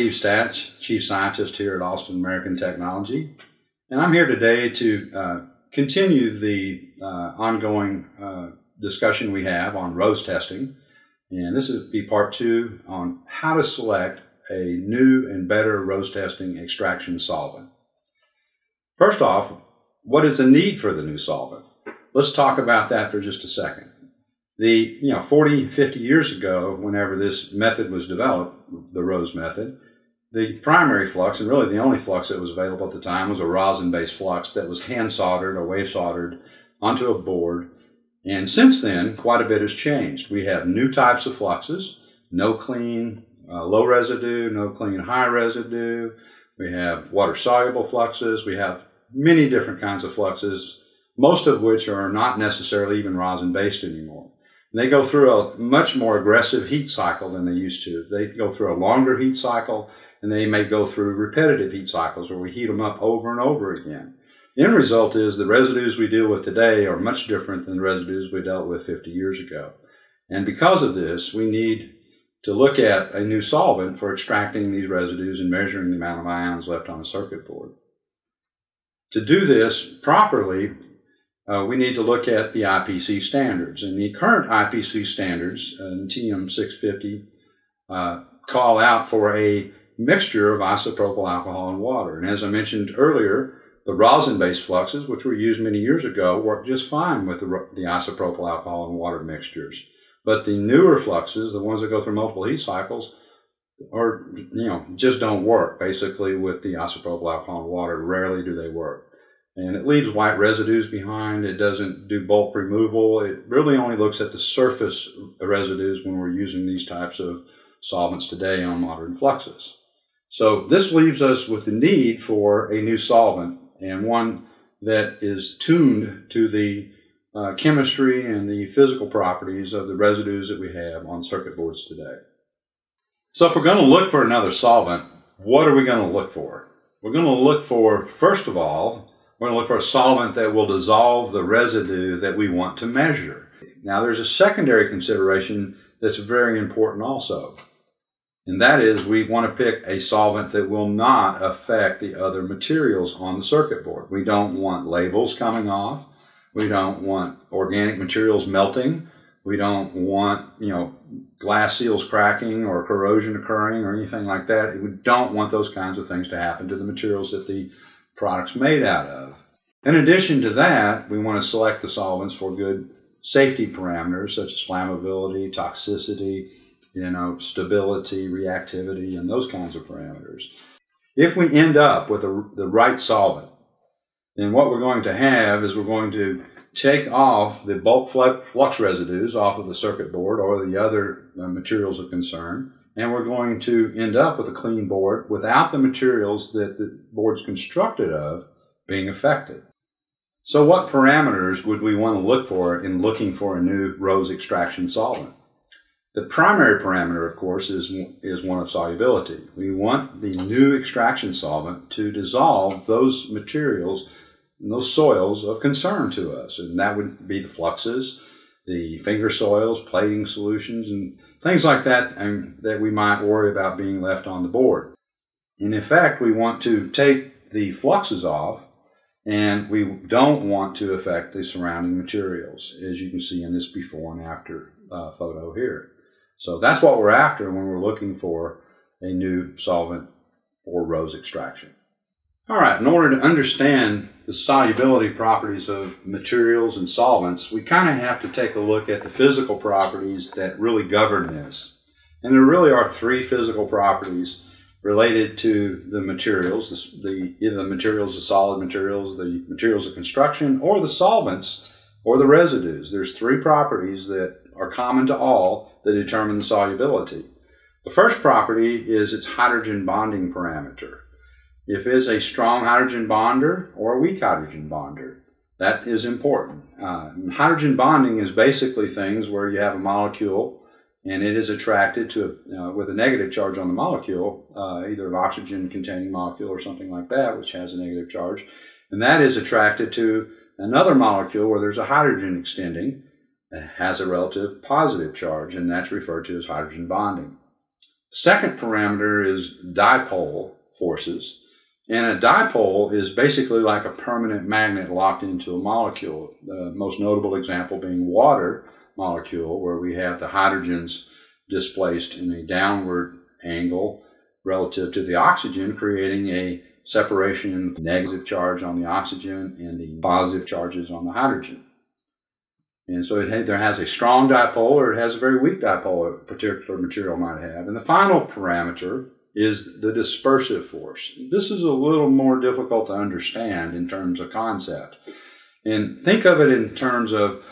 Steve Stach, Chief Scientist here at Austin American Technology, and I'm here today to uh, continue the uh, ongoing uh, discussion we have on ROSE testing. And this will be part two on how to select a new and better ROSE testing extraction solvent. First off, what is the need for the new solvent? Let's talk about that for just a second. The, you know, 40, 50 years ago, whenever this method was developed, the ROSE method, the primary flux, and really the only flux that was available at the time, was a rosin-based flux that was hand soldered or wave soldered onto a board. And since then, quite a bit has changed. We have new types of fluxes, no clean, uh, low residue, no clean, high residue. We have water soluble fluxes. We have many different kinds of fluxes, most of which are not necessarily even rosin based anymore. They go through a much more aggressive heat cycle than they used to. They go through a longer heat cycle and they may go through repetitive heat cycles where we heat them up over and over again. The end result is the residues we deal with today are much different than the residues we dealt with 50 years ago. And because of this, we need to look at a new solvent for extracting these residues and measuring the amount of ions left on the circuit board. To do this properly, uh, we need to look at the IPC standards. And the current IPC standards, uh, TM 650, uh, call out for a mixture of isopropyl alcohol and water. And as I mentioned earlier, the rosin-based fluxes, which were used many years ago, work just fine with the, the isopropyl alcohol and water mixtures. But the newer fluxes, the ones that go through multiple heat cycles, or you know, just don't work basically with the isopropyl alcohol and water. Rarely do they work and it leaves white residues behind. It doesn't do bulk removal. It really only looks at the surface residues when we're using these types of solvents today on modern fluxes. So this leaves us with the need for a new solvent and one that is tuned to the uh, chemistry and the physical properties of the residues that we have on circuit boards today. So if we're going to look for another solvent, what are we going to look for? We're going to look for, first of all, we're going to look for a solvent that will dissolve the residue that we want to measure. Now, there's a secondary consideration that's very important also. And that is we want to pick a solvent that will not affect the other materials on the circuit board. We don't want labels coming off. We don't want organic materials melting. We don't want, you know, glass seals cracking or corrosion occurring or anything like that. We don't want those kinds of things to happen to the materials that the product's made out of. In addition to that, we want to select the solvents for good safety parameters such as flammability, toxicity, you know, stability, reactivity, and those kinds of parameters. If we end up with a, the right solvent, then what we're going to have is we're going to take off the bulk flux residues off of the circuit board or the other uh, materials of concern, and we're going to end up with a clean board without the materials that the board's constructed of being affected. So what parameters would we want to look for in looking for a new ROSE extraction solvent? The primary parameter, of course, is, is one of solubility. We want the new extraction solvent to dissolve those materials and those soils of concern to us. And that would be the fluxes, the finger soils, plating solutions, and things like that and that we might worry about being left on the board. And in fact, we want to take the fluxes off and we don't want to affect the surrounding materials, as you can see in this before and after uh, photo here. So that's what we're after when we're looking for a new solvent for ROSE extraction. All right, in order to understand the solubility properties of materials and solvents, we kind of have to take a look at the physical properties that really govern this. And there really are three physical properties related to the materials, the, the, either the materials, the solid materials, the materials of construction, or the solvents or the residues. There's three properties that are common to all that determine the solubility. The first property is its hydrogen bonding parameter. If it's a strong hydrogen bonder or a weak hydrogen bonder, that is important. Uh, hydrogen bonding is basically things where you have a molecule and it is attracted to uh, with a negative charge on the molecule, uh, either an oxygen-containing molecule or something like that, which has a negative charge, and that is attracted to another molecule where there's a hydrogen extending has a relative positive charge, and that's referred to as hydrogen bonding. Second parameter is dipole forces. And a dipole is basically like a permanent magnet locked into a molecule. The most notable example being water molecule, where we have the hydrogens displaced in a downward angle relative to the oxygen, creating a separation negative charge on the oxygen and the positive charges on the hydrogen. And so it either has a strong dipole or it has a very weak dipole a particular material might have. And the final parameter is the dispersive force. This is a little more difficult to understand in terms of concept. And think of it in terms of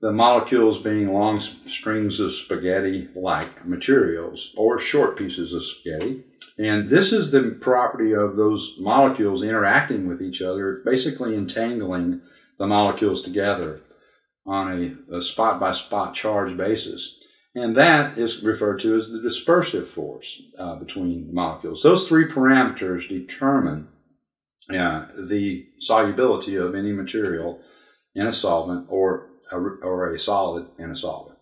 the molecules being long strings of spaghetti like materials or short pieces of spaghetti. And this is the property of those molecules interacting with each other, basically entangling the molecules together on a, spot by spot charge basis. And that is referred to as the dispersive force uh, between molecules. Those three parameters determine uh, the solubility of any material in a solvent or a, or a solid in a solvent.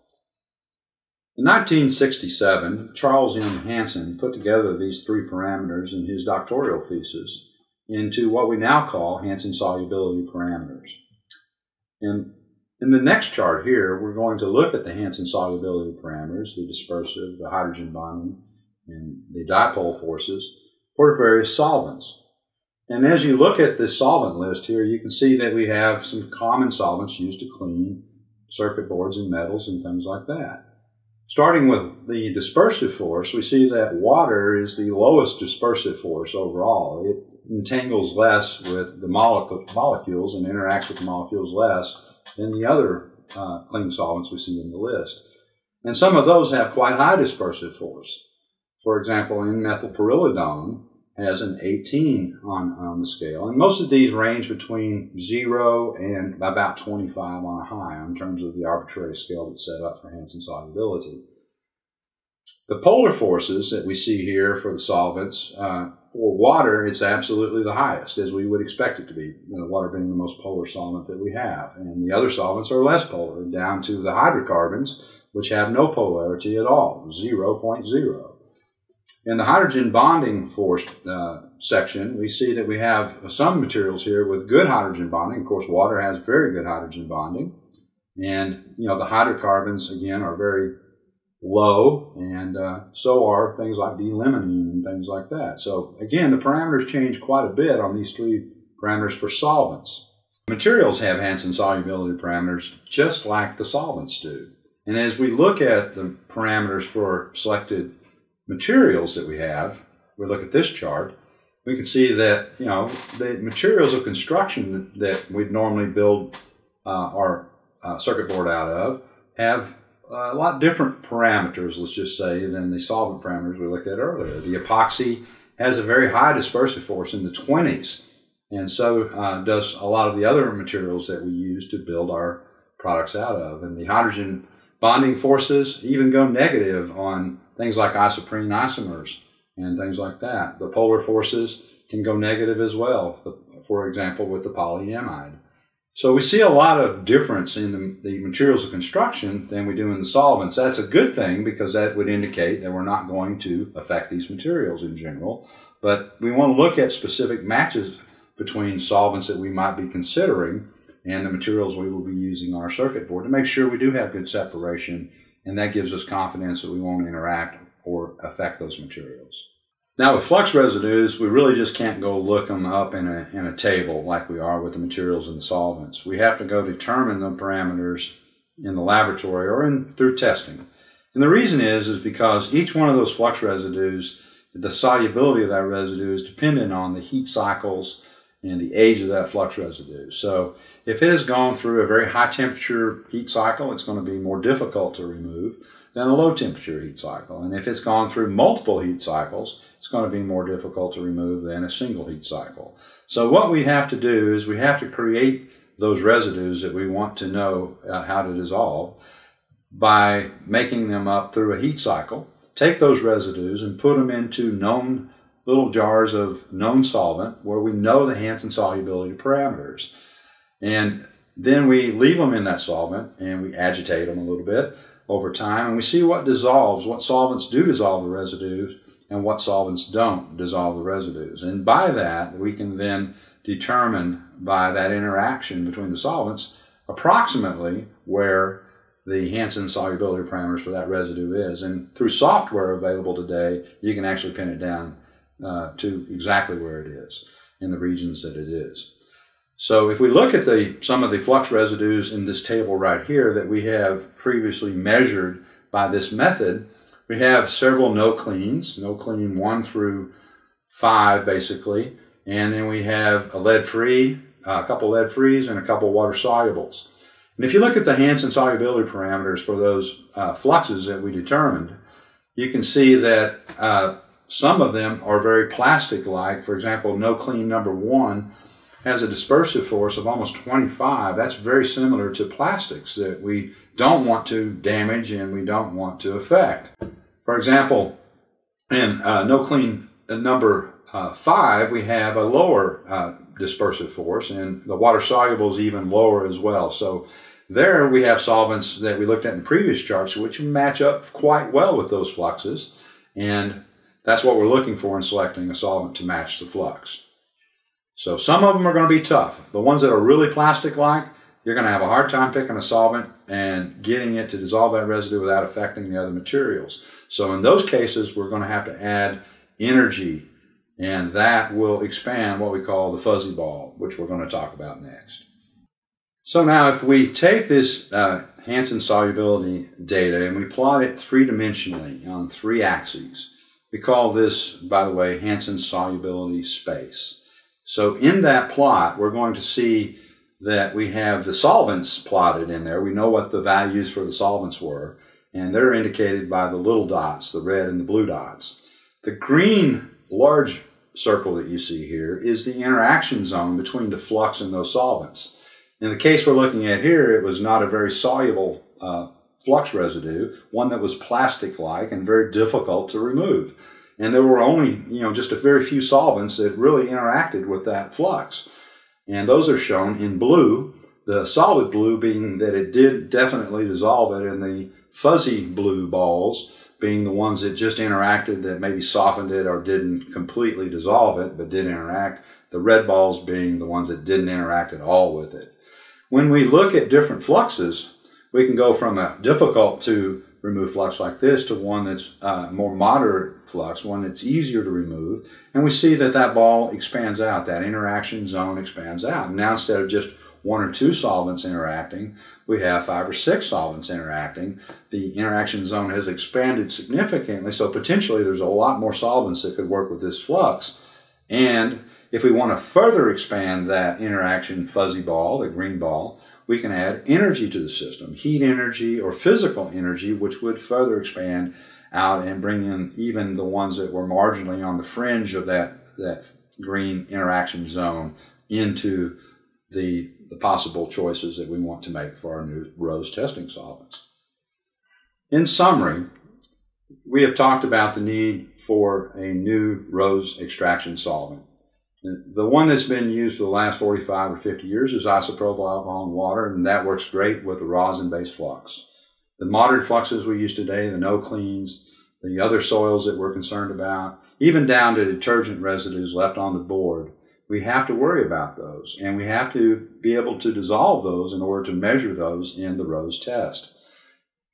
In 1967, Charles M. Hansen put together these three parameters in his doctoral thesis into what we now call Hansen solubility parameters. And in the next chart here, we're going to look at the Hansen solubility parameters, the dispersive, the hydrogen bonding, and the dipole forces for various solvents. And as you look at the solvent list here, you can see that we have some common solvents used to clean circuit boards and metals and things like that. Starting with the dispersive force, we see that water is the lowest dispersive force overall. It entangles less with the molecules and interacts with the molecules less than the other uh, clean solvents we see in the list. And some of those have quite high dispersive force. For example, N-methylpyrrolidone, has an 18 on, on the scale. And most of these range between 0 and about 25 on a high in terms of the arbitrary scale that's set up for Hansen solubility. The polar forces that we see here for the solvents, uh, for water, it's absolutely the highest, as we would expect it to be, you know, water being the most polar solvent that we have. And the other solvents are less polar, down to the hydrocarbons, which have no polarity at all, 0.0. In the hydrogen bonding force uh, section, we see that we have some materials here with good hydrogen bonding. Of course, water has very good hydrogen bonding. And, you know, the hydrocarbons, again, are very low, and uh, so are things like D-limonene and things like that. So, again, the parameters change quite a bit on these three parameters for solvents. Materials have Hansen solubility parameters just like the solvents do. And as we look at the parameters for selected materials that we have, we look at this chart, we can see that, you know, the materials of construction that we'd normally build uh, our uh, circuit board out of have a lot different parameters, let's just say, than the solvent parameters we looked at earlier. The epoxy has a very high dispersive force in the 20s, and so uh, does a lot of the other materials that we use to build our products out of. And the hydrogen bonding forces even go negative on things like isoprene isomers and things like that. The polar forces can go negative as well, for example, with the polyamide. So we see a lot of difference in the, the, materials of construction than we do in the solvents. That's a good thing because that would indicate that we're not going to affect these materials in general. But we want to look at specific matches between solvents that we might be considering and the materials we will be using on our circuit board to make sure we do have good separation and that gives us confidence that we won't interact or affect those materials. Now with flux residues, we really just can't go look them up in a, in a table like we are with the materials and the solvents. We have to go determine the parameters in the laboratory or in, through testing. And the reason is, is because each one of those flux residues, the solubility of that residue is dependent on the heat cycles and the age of that flux residue. So if it has gone through a very high temperature heat cycle, it's going to be more difficult to remove than a low temperature heat cycle. And if it's gone through multiple heat cycles, it's going to be more difficult to remove than a single heat cycle. So what we have to do is we have to create those residues that we want to know uh, how to dissolve by making them up through a heat cycle. Take those residues and put them into known little jars of known solvent where we know the Hansen solubility parameters. And then we leave them in that solvent and we agitate them a little bit over time, and we see what dissolves, what solvents do dissolve the residues, and what solvents don't dissolve the residues. And by that, we can then determine by that interaction between the solvents approximately where the Hansen solubility parameters for that residue is. And through software available today, you can actually pin it down uh, to exactly where it is in the regions that it is. So if we look at the some of the flux residues in this table right here that we have previously measured by this method, we have several no cleans, no clean one through five basically, and then we have a lead free, a couple lead frees, and a couple water solubles. And if you look at the Hansen solubility parameters for those uh, fluxes that we determined, you can see that uh, some of them are very plastic-like. For example, no clean number one has a dispersive force of almost 25. That's very similar to plastics that we don't want to damage and we don't want to affect. For example, in uh, no clean number uh, five, we have a lower uh, dispersive force, and the water soluble is even lower as well. So there we have solvents that we looked at in previous charts, which match up quite well with those fluxes, and that's what we're looking for in selecting a solvent to match the flux. So some of them are going to be tough. The ones that are really plastic-like, you're going to have a hard time picking a solvent and getting it to dissolve that residue without affecting the other materials. So in those cases, we're going to have to add energy and that will expand what we call the fuzzy ball, which we're going to talk about next. So now if we take this uh, Hansen solubility data and we plot it three-dimensionally on three axes, we call this, by the way, Hansen solubility space. So in that plot, we're going to see that we have the solvents plotted in there. We know what the values for the solvents were, and they're indicated by the little dots, the red and the blue dots. The green large circle that you see here is the interaction zone between the flux and those solvents. In the case we're looking at here, it was not a very soluble uh, flux residue, one that was plastic-like and very difficult to remove. And there were only, you know, just a very few solvents that really interacted with that flux. And those are shown in blue, the solid blue being that it did definitely dissolve it, and the fuzzy blue balls being the ones that just interacted that maybe softened it or didn't completely dissolve it but did interact. The red balls being the ones that didn't interact at all with it. When we look at different fluxes, we can go from a difficult to remove flux like this to one that's uh, more moderate flux, one that's easier to remove. And we see that that ball expands out, that interaction zone expands out. Now instead of just one or two solvents interacting, we have five or six solvents interacting. The interaction zone has expanded significantly, so potentially there's a lot more solvents that could work with this flux. And if we want to further expand that interaction fuzzy ball, the green ball, we can add energy to the system, heat energy or physical energy, which would further expand out and bring in even the ones that were marginally on the fringe of that, that green interaction zone into the the possible choices that we want to make for our new ROSE testing solvents. In summary, we have talked about the need for a new ROSE extraction solvent. The one that's been used for the last 45 or 50 years is isopropyl alcohol and water, and that works great with the rosin-based flux. The modern fluxes we use today, the no cleans, the other soils that we're concerned about, even down to detergent residues left on the board, we have to worry about those and we have to be able to dissolve those in order to measure those in the ROSE test.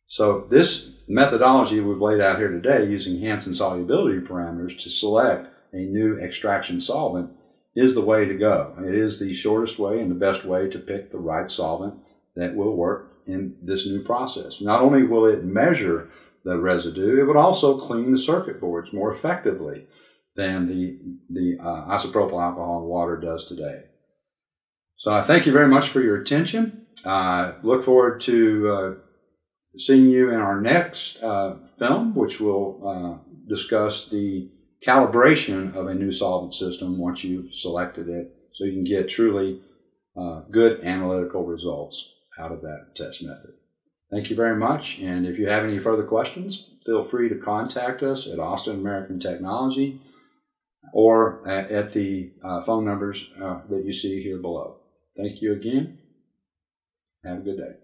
So this methodology we've laid out here today using Hansen solubility parameters to select a new extraction solvent is the way to go. It is the shortest way and the best way to pick the right solvent that will work in this new process. Not only will it measure the residue, it would also clean the circuit boards more effectively than the, the uh, isopropyl alcohol and water does today. So I thank you very much for your attention. Uh, look forward to uh, seeing you in our next uh, film, which will uh, discuss the calibration of a new solvent system once you've selected it so you can get truly uh, good analytical results out of that test method. Thank you very much. And if you have any further questions, feel free to contact us at Austin American Technology or at, at the uh, phone numbers uh, that you see here below. Thank you again. Have a good day.